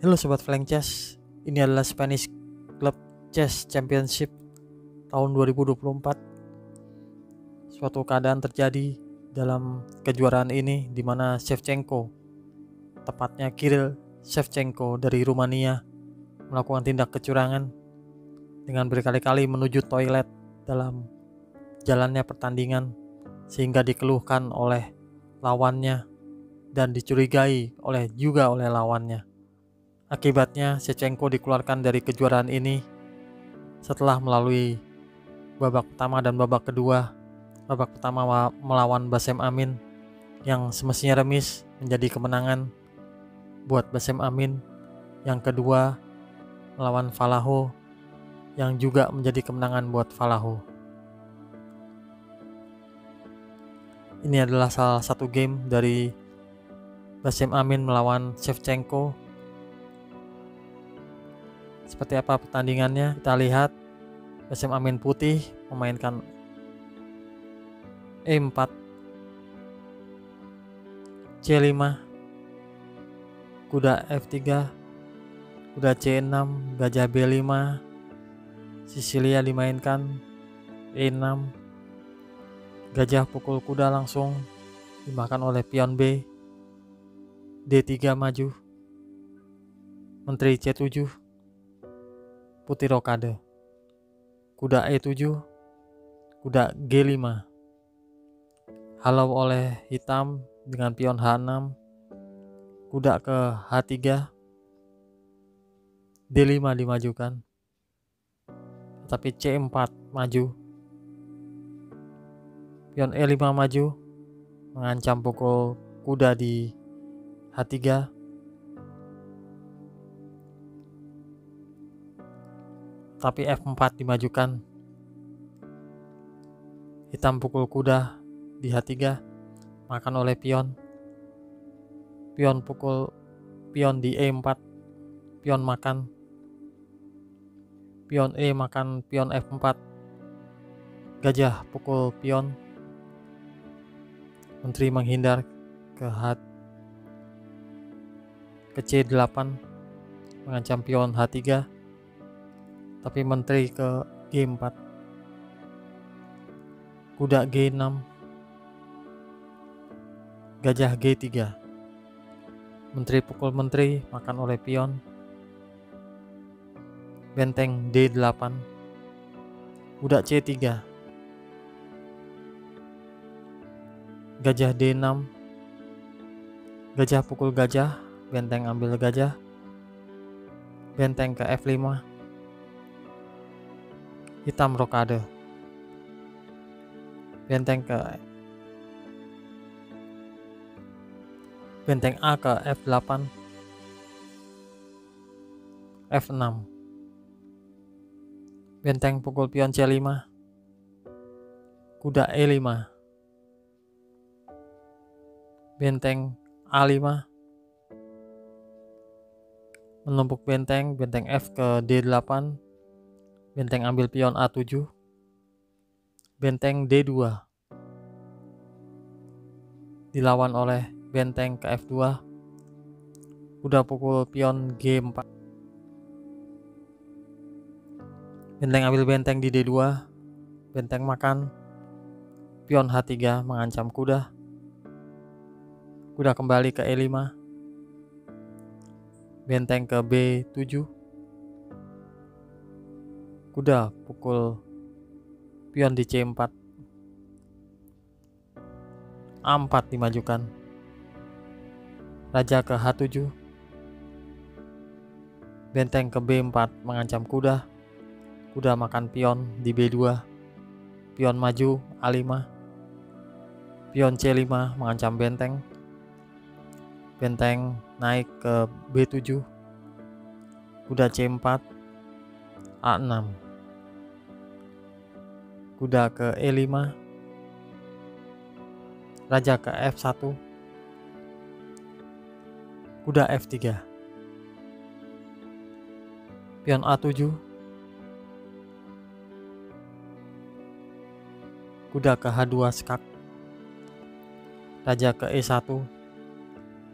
Halo Sobat Flank Chess, ini adalah Spanish Club Chess Championship tahun 2024. Suatu keadaan terjadi dalam kejuaraan ini di mana Shevchenko, tepatnya Kirill Shevchenko dari Rumania, melakukan tindak kecurangan dengan berkali-kali menuju toilet dalam jalannya pertandingan sehingga dikeluhkan oleh lawannya dan dicurigai oleh juga oleh lawannya. Akibatnya, Shevchenko dikeluarkan dari kejuaraan ini setelah melalui babak pertama dan babak kedua. Babak pertama melawan Basem Amin yang semestinya remis menjadi kemenangan buat Basem Amin. Yang kedua melawan Falaho yang juga menjadi kemenangan buat Falaho. Ini adalah salah satu game dari Basim Amin melawan Shevchenko. Seperti apa pertandingannya? Kita lihat Basim Amin putih memainkan E4 C5 kuda F3 kuda C6 gajah B5 Sisilia dimainkan E6 Gajah pukul kuda langsung dimakan oleh pion B. D3 maju. Menteri C7. Putih rokade. Kuda E7. Kuda G5. Halau oleh hitam dengan pion H6. Kuda ke H3. D5 dimajukan. Tapi C4 maju Pion E5 maju mengancam pukul kuda di H3 tapi F4 dimajukan. Hitam pukul kuda di H3 makan oleh pion. Pion pukul pion di E4 pion makan. Pion E makan pion F4 gajah pukul pion. Menteri menghindar ke H ke C8 mengancam pion H3 tapi menteri ke G4 kuda G6 gajah G3 menteri pukul menteri makan oleh pion. Benteng D8 kuda C3 gajah D6 gajah pukul gajah benteng ambil gajah. Benteng ke F5 hitam rokade. Benteng ke benteng A ke F8 F6 benteng pukul pion C5 kuda E5 benteng A5 menumpuk benteng benteng F ke D8 benteng ambil pion A7 benteng D2 dilawan oleh benteng ke F2 kuda pukul pion G4 benteng ambil benteng di D2 benteng makan. Pion H3 mengancam kuda. Udah kembali ke E5. Benteng ke B7. Kuda pukul pion di C4. A4 dimajukan. Raja ke H7. Benteng ke B4 mengancam kuda. Kuda makan pion di B2. Pion maju A5. Pion C5 mengancam benteng benteng naik ke B7 kuda C4 A6 kuda ke E5 raja ke F1 kuda F3 pion A7 kuda ke H2 skak. Raja ke E1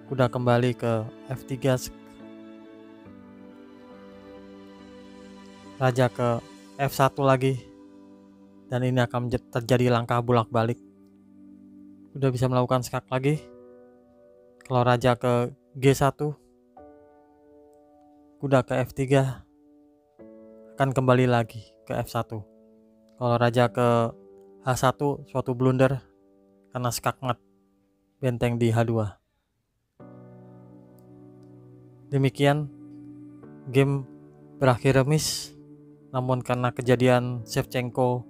kuda kembali ke F3 raja ke F1 lagi dan ini akan terjadi langkah bolak-balik. Udah bisa melakukan skak lagi. Kalau raja ke G1 kuda ke F3 akan kembali lagi ke F1 kalau raja ke H1 suatu blunder karena skakmat benteng di H2 demikian game berakhir remis. Namun karena kejadian Shevchenko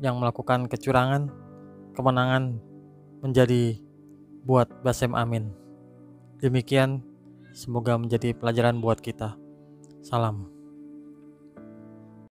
yang melakukan kecurangan kemenangan menjadi buat Basem Amin. Demikian, semoga menjadi pelajaran buat kita. Salam.